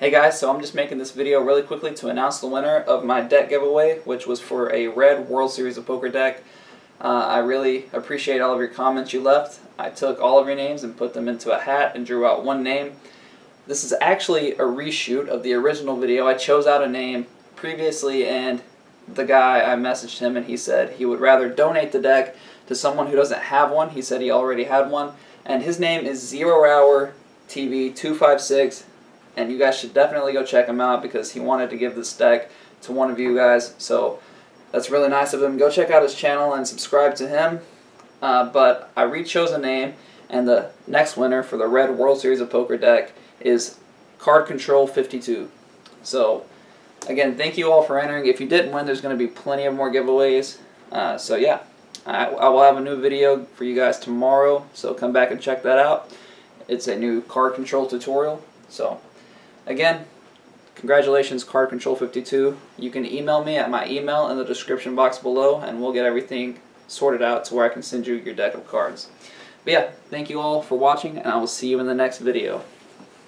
Hey guys, so I'm just making this video really quickly to announce the winner of my deck giveaway, which was for a red World Series of Poker deck. Uh, I really appreciate all of your comments you left. I took all of your names and put them into a hat and drew out one name. This is actually a reshoot of the original video. I chose out a name previously and the guy, I messaged him and he said he would rather donate the deck to someone who doesn't have one. He said he already had one. And his name is Zero Hour TV 256 and you guys should definitely go check him out because he wanted to give this deck to one of you guys. So that's really nice of him. Go check out his channel and subscribe to him. Uh, but I re-chose a name, and the next winner for the Red World Series of Poker deck is Card Control 52. So again, thank you all for entering. If you didn't win, there's going to be plenty of more giveaways. Uh, so yeah, I, I will have a new video for you guys tomorrow. So come back and check that out. It's a new card control tutorial. So Again, congratulations Card Control 52. You can email me at my email in the description box below and we'll get everything sorted out to where I can send you your deck of cards. But yeah, thank you all for watching and I will see you in the next video.